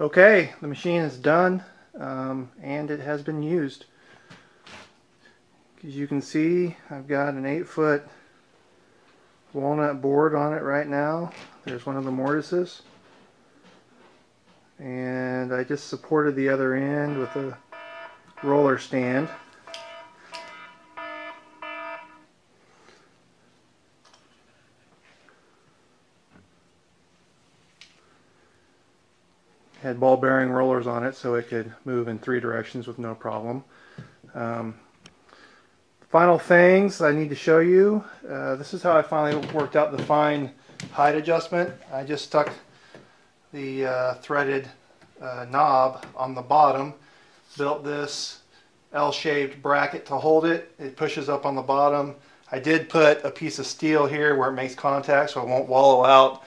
Okay, the machine is done um, and it has been used. As you can see, I've got an 8 foot walnut board on it right now. There's one of the mortises. And I just supported the other end with a roller stand. Had ball bearing rollers on it so it could move in three directions with no problem. Um, final things I need to show you. Uh, this is how I finally worked out the fine height adjustment. I just stuck the uh, threaded uh, knob on the bottom, built this L-shaped bracket to hold it. It pushes up on the bottom. I did put a piece of steel here where it makes contact so it won't wallow out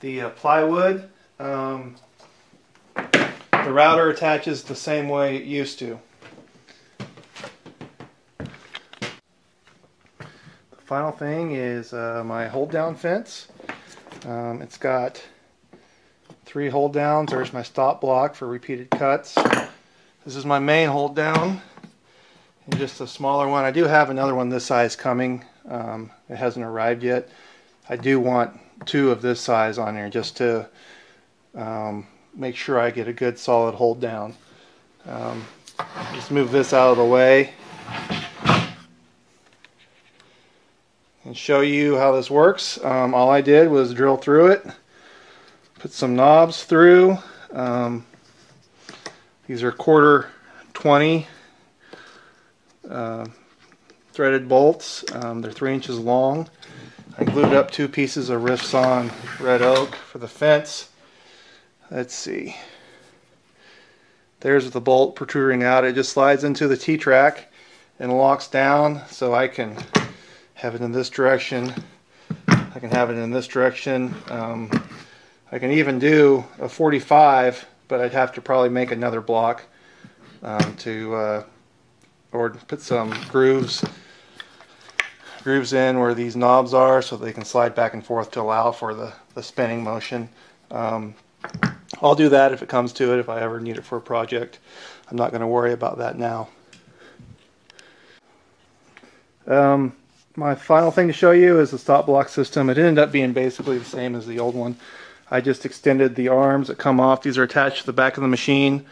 the uh, plywood. Um, the router attaches the same way it used to. The final thing is uh, my hold down fence. Um, it's got three hold downs. There's my stop block for repeated cuts. This is my main hold down and just a smaller one. I do have another one this size coming. Um, it hasn't arrived yet. I do want two of this size on here just to um, make sure I get a good solid hold down. Um, just move this out of the way and show you how this works. Um, all I did was drill through it, put some knobs through. Um, these are quarter 20 uh, threaded bolts. Um, they're three inches long. I glued up two pieces of riftsawn red oak for the fence let's see. There's the bolt protruding out. It just slides into the T-track and locks down so I can have it in this direction. I can have it in this direction. Um, I can even do a 45 but I'd have to probably make another block um, to uh, or put some grooves grooves in where these knobs are so they can slide back and forth to allow for the, the spinning motion. Um, I'll do that if it comes to it, if I ever need it for a project. I'm not going to worry about that now. Um, my final thing to show you is the stop block system. It ended up being basically the same as the old one. I just extended the arms that come off. These are attached to the back of the machine.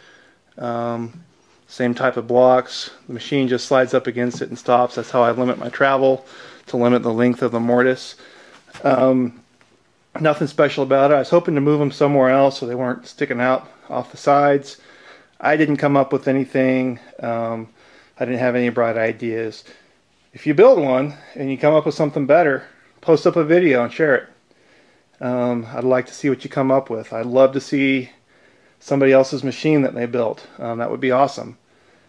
Um, same type of blocks. The machine just slides up against it and stops. That's how I limit my travel to limit the length of the mortise. Um, Nothing special about it. I was hoping to move them somewhere else so they weren't sticking out off the sides. I didn't come up with anything. Um, I didn't have any bright ideas. If you build one and you come up with something better, post up a video and share it. Um, I'd like to see what you come up with. I'd love to see somebody else's machine that they built. Um, that would be awesome.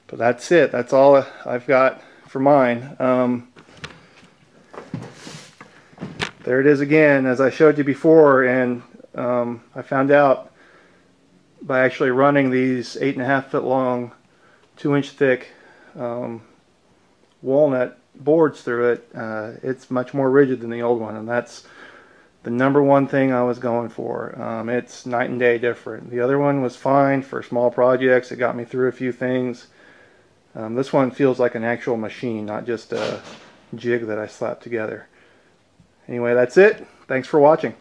But that's it. That's all I've got for mine. There it is again as I showed you before and um, I found out by actually running these eight and a half foot long two inch thick um, walnut boards through it uh, it's much more rigid than the old one and that's the number one thing I was going for. Um, it's night and day different. The other one was fine for small projects. It got me through a few things. Um, this one feels like an actual machine not just a jig that I slapped together Anyway, that's it. Thanks for watching.